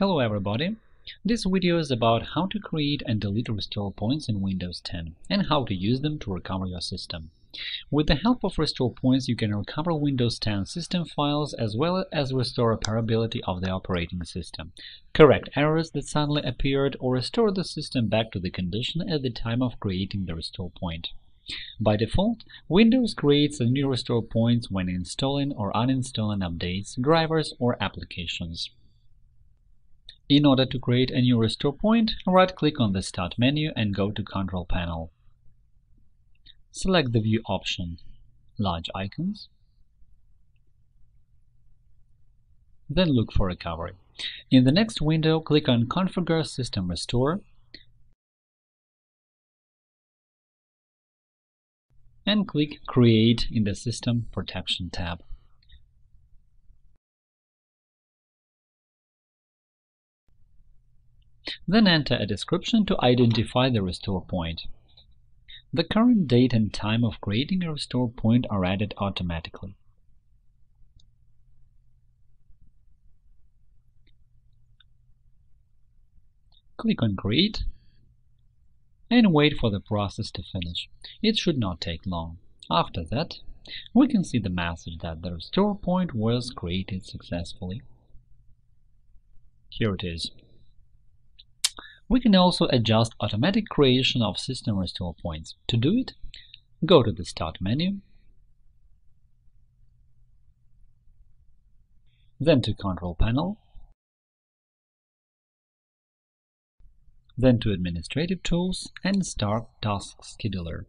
Hello everybody! This video is about how to create and delete restore points in Windows 10 and how to use them to recover your system. With the help of restore points, you can recover Windows 10 system files as well as restore operability of the operating system, correct errors that suddenly appeared, or restore the system back to the condition at the time of creating the restore point. By default, Windows creates a new restore points when installing or uninstalling updates, drivers, or applications. In order to create a new restore point, right-click on the Start menu and go to Control Panel. Select the View option, Large Icons, then look for Recovery. In the next window, click on Configure System Restore and click Create in the System Protection tab. Then enter a description to identify the restore point. The current date and time of creating a restore point are added automatically. Click on Create and wait for the process to finish. It should not take long. After that, we can see the message that the restore point was created successfully. Here it is. We can also adjust automatic creation of system restore points. To do it, go to the Start menu, then to Control Panel, then to Administrative Tools and Start Task Scheduler.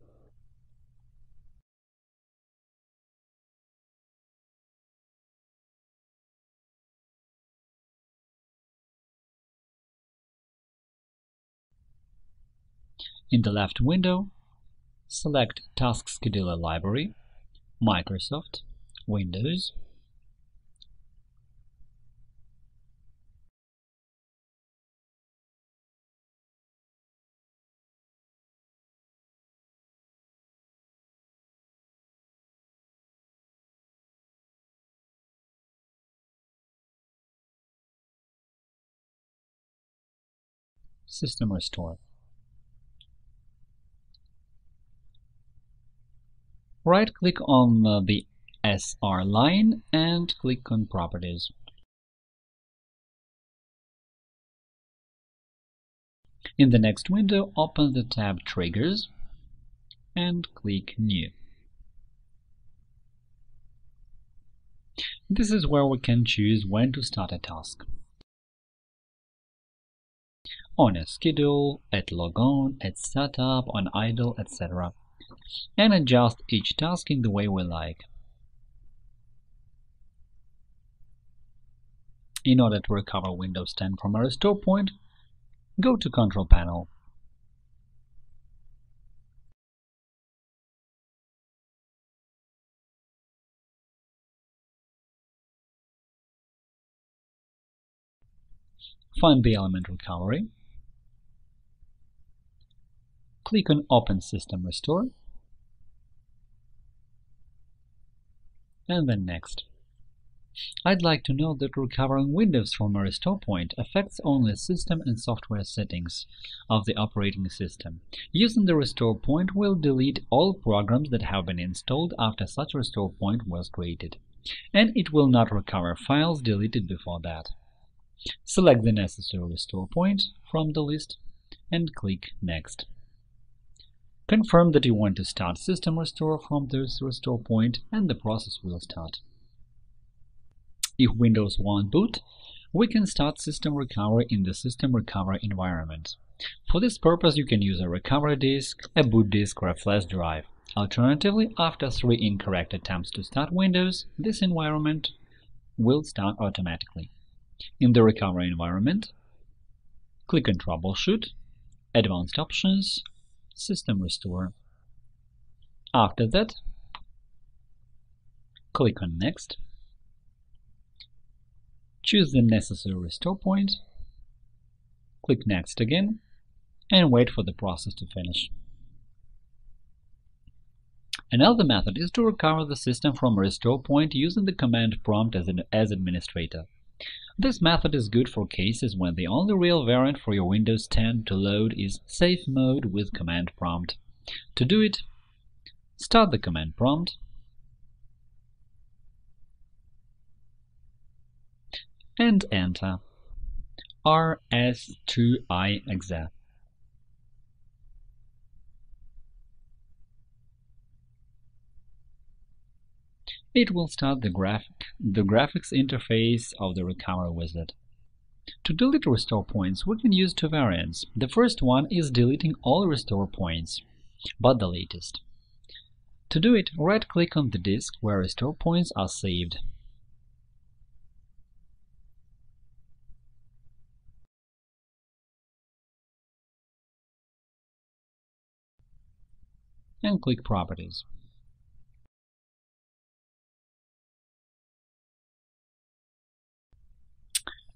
In the left window, select Task Scheduler Library, Microsoft, Windows, System Restore. Right-click on uh, the SR line and click on Properties. In the next window, open the tab Triggers and click New. This is where we can choose when to start a task. On a schedule, at logon, at setup, on idle, etc and adjust each task in the way we like. In order to recover Windows 10 from a restore point, go to Control Panel. Find the element recovery. Click on Open System Restore and then Next. I'd like to note that recovering Windows from a restore point affects only system and software settings of the operating system. Using the restore point will delete all programs that have been installed after such restore point was created, and it will not recover files deleted before that. Select the necessary restore point from the list and click Next. Confirm that you want to start System Restore from this restore point and the process will start. If Windows won't boot, we can start System Recovery in the System Recovery environment. For this purpose, you can use a recovery disk, a boot disk, or a flash drive. Alternatively, after three incorrect attempts to start Windows, this environment will start automatically. In the recovery environment, click on Troubleshoot, Advanced Options, System Restore. After that, click on Next, choose the necessary restore point, click Next again, and wait for the process to finish. Another method is to recover the system from a restore point using the command prompt as an as administrator. This method is good for cases when the only real variant for your Windows 10 to load is Safe Mode with Command Prompt. To do it, start the command prompt and enter rstrui.exe. It will start the, graphic, the graphics interface of the recovery wizard. To delete restore points, we can use two variants. The first one is deleting all restore points, but the latest. To do it, right-click on the disk where restore points are saved. and click Properties.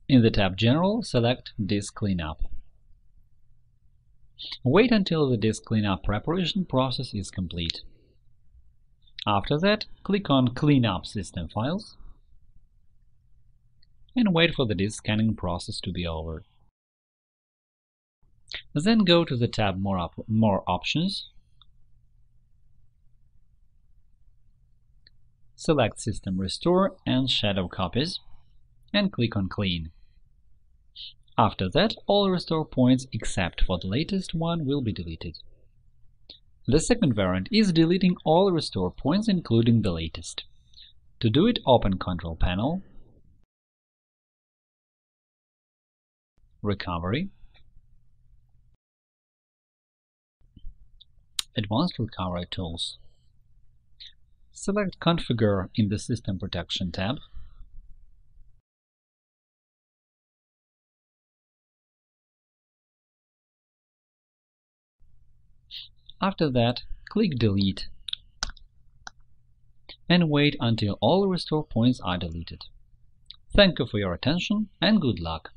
In the tab General, select Disk Cleanup. Wait until the disk cleanup preparation process is complete. After that, click on Clean up System Files and wait for the disk scanning process to be over. Then go to the tab More, op More Options select System Restore and Shadow Copies, and click on Clean. After that, all restore points except for the latest one will be deleted. The second variant is deleting all restore points including the latest. To do it, open Control Panel, Recovery, Advanced Recovery Tools. Select Configure in the System Protection tab After that, click Delete and wait until all restore points are deleted. Thank you for your attention and good luck!